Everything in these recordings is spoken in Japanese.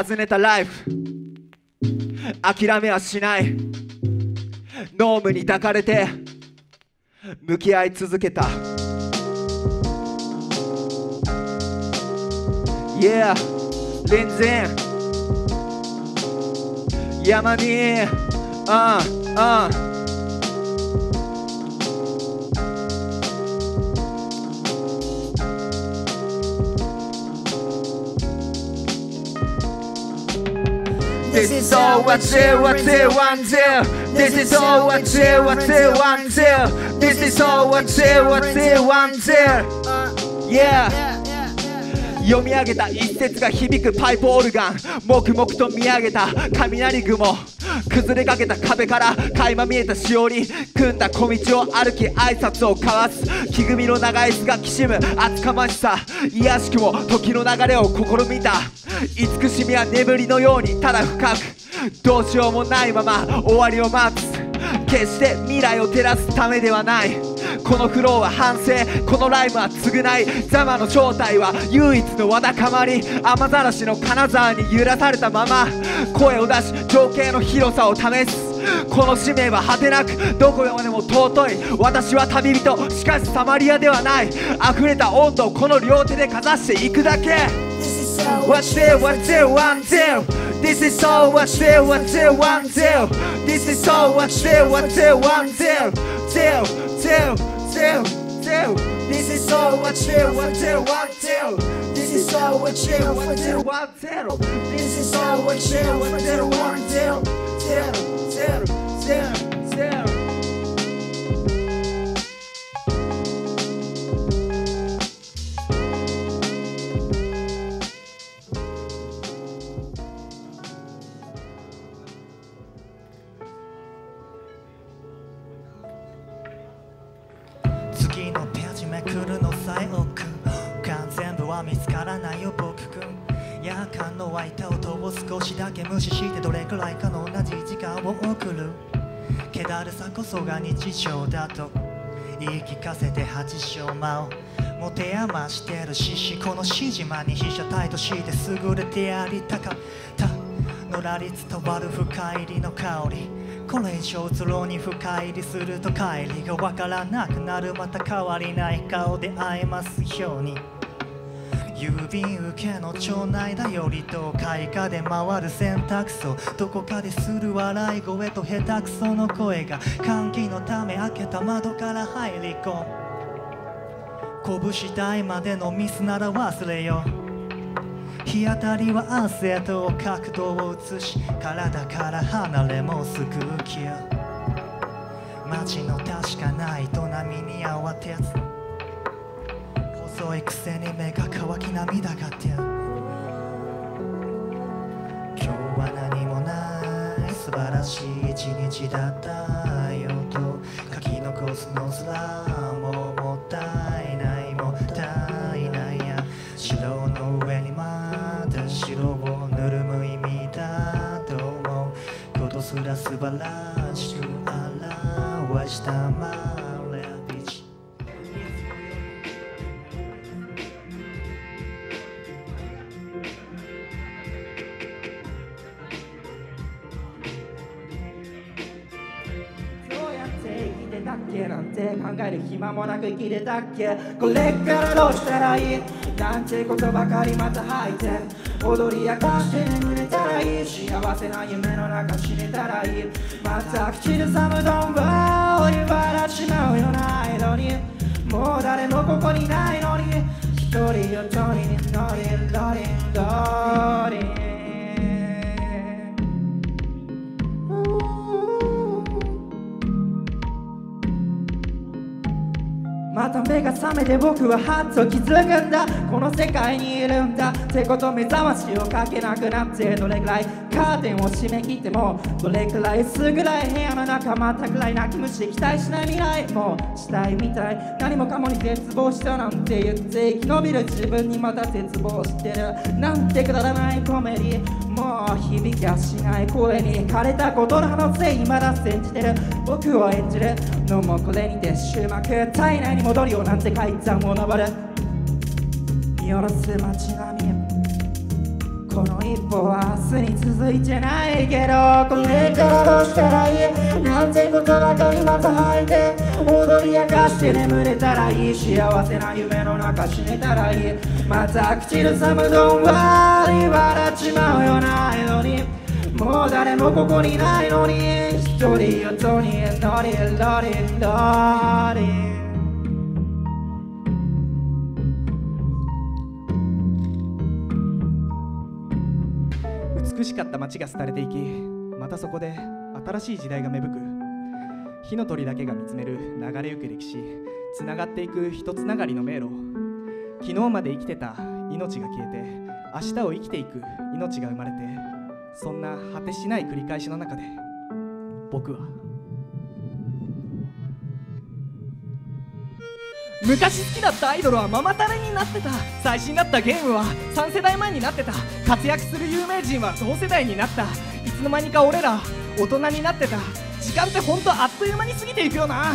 尋ねたライフ諦めはしない。ノームに抱かれて向き合い続けた。Yeah 連然山に。あああ。This is all what you what you want to. This is all what you what you want to. This is all what you what you want to. Yeah. 読み上げた一節が響くパイプオルガン黙々と見上げた雷雲崩れかけた壁から垣間見えたしおり組んだ小道を歩き挨拶を交わす。木組みの長椅子がきしむ厚かましさ。卑しくも時の流れを試みた。慈しみは眠りのようにただ深く。どうしようもないまま終わりを待つ。決して未来を照らすためではない。このフローは反省。このライムは償い。ザマの正体は唯一のわだかまり。雨ざらしの金沢に揺らされたまま。声を出し情景の広さを試す。この使命は果てなくどこまでも尊い。私は旅人。しかしサマリアではない。溢れた温度をこの両手でかざしていくだけ。What's it, what's two This is so until, until, until. This is so until, until, until. Till, till, till, till. This is so until, until, until. This is so until, until, until. This is so until, until, until. Till, till, till, till. しだけ無視してどれくらいかの同じ時間を送る。気だるさこそが日常だと。言い聞かせて八章間を持て余してる獅子この獅子間に被写体として優れてやりたかった。のらり伝わる深入りの香り。これ以上うろに深入りすると帰りがわからなくなる。また変わりない顔で会えますように。郵便受けの町内だよりと開花で回る洗濯槽どこかでする笑い声と下手くその声が換気のため開けた窓から入り込む。拳台までのミスなら忘れよう。日当たりは汗と角度を移し体から離れもすぐき街の確かな営みに慌てず細いくせに目が乾き涙が出る今日は何もない素晴らしい一日だったよと書き残すのすらもうもったいないもったいないや。白の上にまた白を塗る無意味だと思う。ことすら素晴らしく表したまれえる暇もなく生きてたっけ？これからどうしたらいい？なんてことばかりまた吐いて。踊り明かして眠れたらいい。幸せな夢の中死ねたらいい。また口ずさむどんは追い笑っちまうような間に。もう誰もここにないのに。一人よとりに乗り乗り乗りまた目が覚めて僕はハッと気づくんだ。この世界にいるんだ。ってこと目覚ましをかけなくなってどれくらいカーテンを閉め切ってもどれくらい薄暗い部屋の中また暗い泣き虫期待しない未来。もうしたいみたい。何もかもに絶望したなんて言って生き延びる自分にまた絶望してるなんてくだらないコメディもう響きはしない声に枯れたことの可せい未だ煎じてる。僕を演じる。のもこれにて終幕。体内に戻りよなんて階段を登る見下ろす街並み。この一歩は明日に続いてないけどこれからどうしたらいい？なんてことばかりまた吐いて踊り明かして眠れたらいい。幸せな夢の中死ねたらいい。また口ずさむどんわり笑っちまうよな江戸に。もう誰もここにないのに。一人よとにノリノリノリ美しかった街が廃れていきまたそこで新しい時代が芽吹く。火の鳥だけが見つめる流れゆく歴史つながっていく一つながりの迷路。昨日まで生きてた命が消えて明日を生きていく命が生まれてそんな果てしない繰り返しの中で僕は昔好きだったアイドルはママタレになってた。最新だったゲームは3世代前になってた。活躍する有名人は同世代になった。いつの間にか俺ら大人になってた。時間ってほんとあっという間に過ぎていくよな。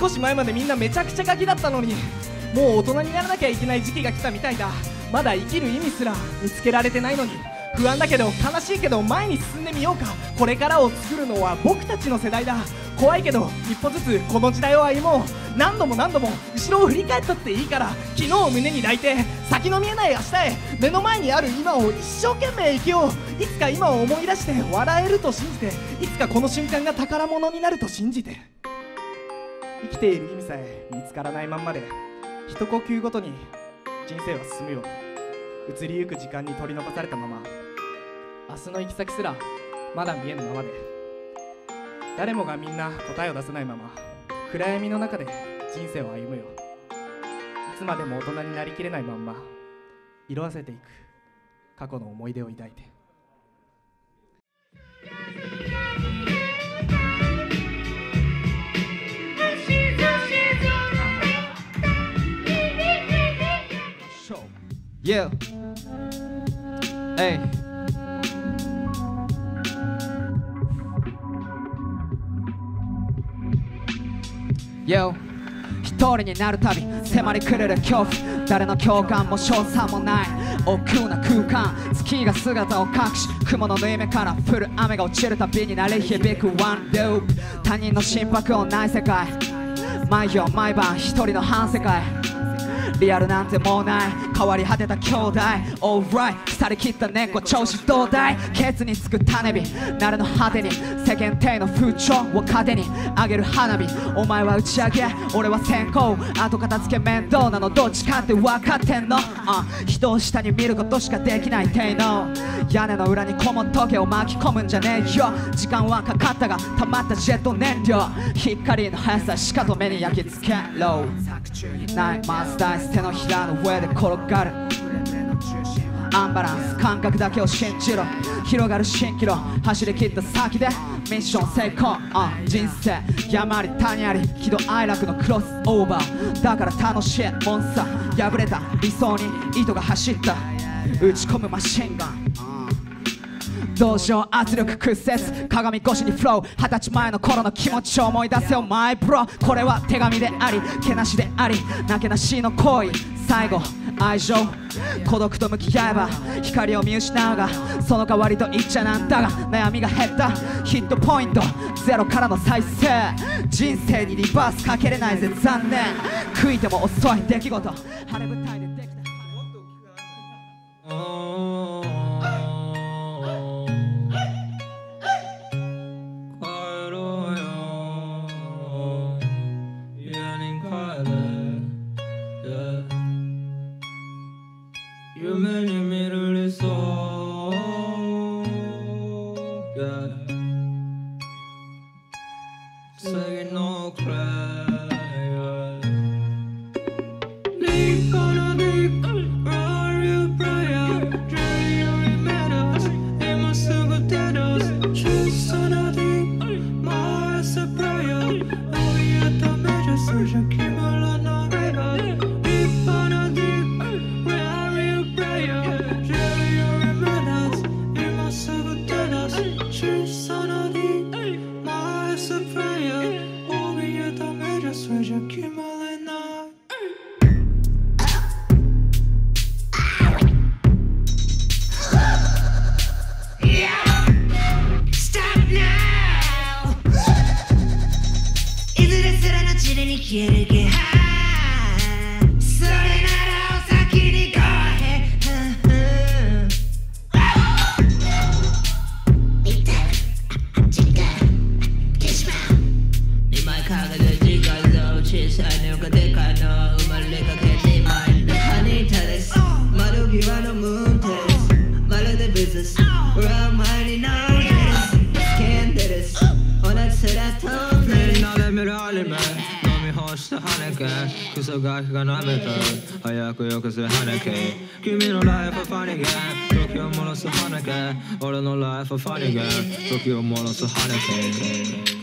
少し前までみんなめちゃくちゃガキだったのに。もう大人にならなきゃいけない時期が来たみたいだ。まだ生きる意味すら見つけられてないのに。不安だけど悲しいけど前に進んでみようか。これからを作るのは僕たちの世代だ。怖いけど一歩ずつこの時代を歩もう。何度も何度も後ろを振り返ったっていいから昨日を胸に抱いて先の見えない明日へ目の前にある今を一生懸命生きよう。いつか今を思い出して笑えると信じていつかこの瞬間が宝物になると信じて。生きている意味さえ見つからないまんまで一呼吸ごとに人生は進むよ。移りゆく時間に取り残されたまま。明日の行き先すらまだ見えぬままで。誰もがみんな答えを出せないまま暗闇の中で人生を歩むよいつまでも大人になりきれないまんま。色あせていく。過去の思い出を抱いて。Yeah. Hey. Yo. 一人になるたび迫り来るる恐怖。誰の共感も称賛もない。億劫な空間。月が姿を隠し雲の縫い目から降る雨が落ちるたびに鳴り響く。ワンループ他人の心拍音ない世界。毎夜毎晩一人の反世界。リアルなんてもうない。変わり果てた兄弟。Alright 腐り切った猫調子どうだいケツにつく種火。慣れの果てに。世間体の風潮を糧に上げる花火。お前は打ち上げ。俺は先行。後片付け面倒なの。どっちかって分かってんの、uh、人を下に見ることしかできない体能。屋根の裏にこもっとけ。を巻き込むんじゃねえよ。時間はかかったが溜まったジェット燃料。光の速さしかと目に焼き付けろ。ないマスダイス手のひらの上で転がる。アンバランス感覚だけを信じろ。広がる蜃気楼。走り切った先でミッション成功、uh、人生。山あり谷あり。喜怒哀楽のクロスオーバー。だから楽しいモンスター破れた。理想に糸が走った。打ち込むマシンガン。同情圧力屈折。鏡越しにフロー。二十歳前の頃の気持ちを思い出せよ。マイブロこれは手紙でありけなしであり。なけなしの行為。最後愛情。孤独と向き合えば光を見失うがその代わりと言っちゃなんだが悩みが減った。ヒットポイント。ゼロからの再生。人生にリバースかけれないぜ。残念。悔いても遅い出来事。晴れ舞台。Jimmy. けクソガキが舐めた早くよくせ羽毛君のライフはファニーゲー時を戻す羽毛俺のライフはファニーゲー時を戻す羽毛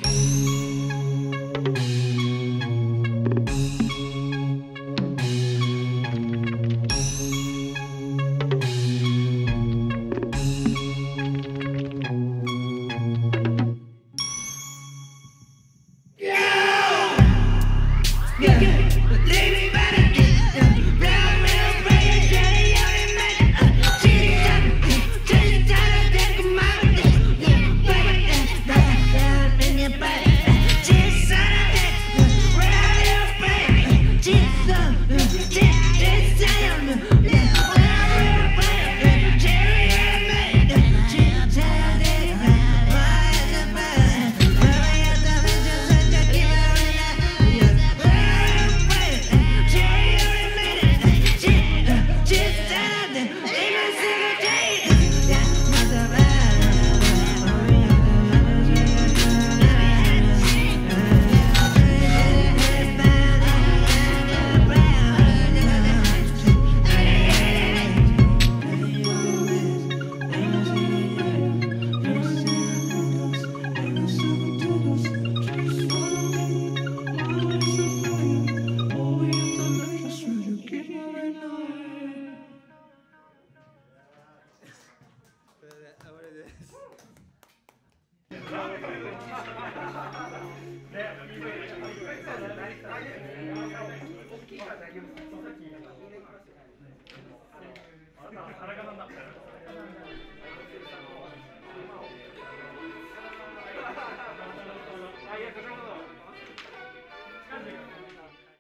これで暴れです。